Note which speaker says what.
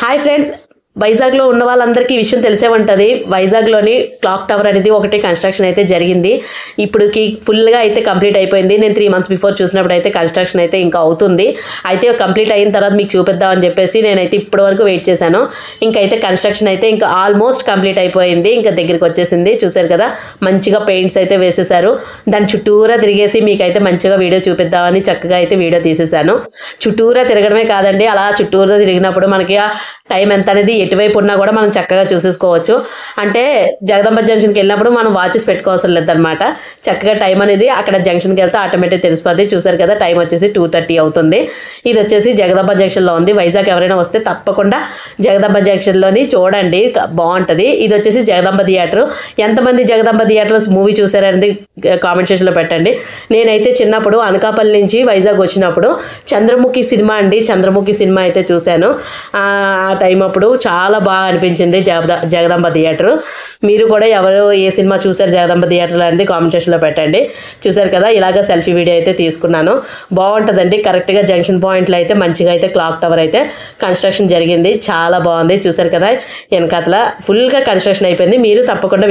Speaker 1: Hi friends వైజాగ్లో ఉన్న వాళ్ళందరికీ విషయం తెలిసే ఉంటుంది. వైజాగ్లోని క్లాక్ టవర్ అనేది ఒకటి కన్స్ట్రక్షన్ అయితే జరిగింది. ఇప్పుడుకి ఫుల్గా అయితే కంప్లీట్ అయిపోయింది. నేను త్రీ మంత్స్ బిఫోర్ చూసినప్పుడు అయితే కన్స్ట్రక్షన్ అయితే ఇంకా అవుతుంది. అయితే కంప్లీట్ అయిన తర్వాత మీకు చూపిద్దామని చెప్పేసి నేనైతే ఇప్పటి వరకు వెయిట్ చేశాను. ఇంకైతే కన్స్ట్రక్షన్ అయితే ఇంకా ఆల్మోస్ట్ కంప్లీట్ అయిపోయింది. ఇంకా దగ్గరికి వచ్చేసింది. చూశారు కదా మంచిగా పెయింట్స్ అయితే వేసేసారు దాని చుట్టూరా తిరిగేసి మీకైతే మంచిగా వీడియో చూపిద్దామని చక్కగా అయితే వీడియో తీసేశాను. చుట్టూరా తిరగడమే కాదండి అలా చుట్టూరా తిరిగినప్పుడు మనకి టైం ఎంత అనేది ఎటువైపు ఉన్నా కూడా మనం చక్కగా చూసేసుకోవచ్చు. అంటే జగదంబ జంక్షన్కి వెళ్ళినప్పుడు మనం వాచెస్ పెట్టుకోవాల్సిన లేదనమాట చక్కగా టైం అనేది అక్కడ జంక్షన్కి వెళ్తే ఆటోమేటిక్ తెలిసిపోద్ది. చూసారు కదా టైం వచ్చేసి టూ థర్టీ అవుతుంది. ఇది వచ్చేసి జగదంబ జంక్షన్లో ఉంది. వైజాగ్ ఎవరైనా వస్తే తప్పకుండా జగదంబ జంక్షన్లోని చూడండి. బాగుంటుంది. ఇది వచ్చేసి జగదంబ థియేటర్. ఎంతమంది జగదంబ థియేటర్స్ మూవీ చూసారనేది కామెంట్ సెక్షన్లో పెట్టండి. నేనైతే చిన్నప్పుడు అనకాపల్లి నుంచి వైజాగ్ వచ్చినప్పుడు చంద్రముఖి సినిమా అండి. చంద్రముఖి సినిమా అయితే చూశాను. ఆ ఆ టైం అప్పుడు చాలా బాగా అనిపించింది జగద జగదంబ థియేటర్. మీరు కూడా ఎవరు ఏ సినిమా చూసారు జగదంబ థియేటర్లో అనేది కామెంట్ సెక్షన్లో పెట్టండి. చూసారు కదా ఇలాగ సెల్ఫీ వీడియో అయితే తీసుకున్నాను. బాగుంటుందండి కరెక్ట్గా జంక్షన్ పాయింట్లో అయితే మంచిగా అయితే క్లాక్ టవర్ అయితే కన్స్ట్రక్షన్ జరిగింది. చాలా బాగుంది చూసారు కదా వెనకాతల ఫుల్గా కన్స్ట్రక్షన్ అయిపోయింది. మీరు తప్పకుండా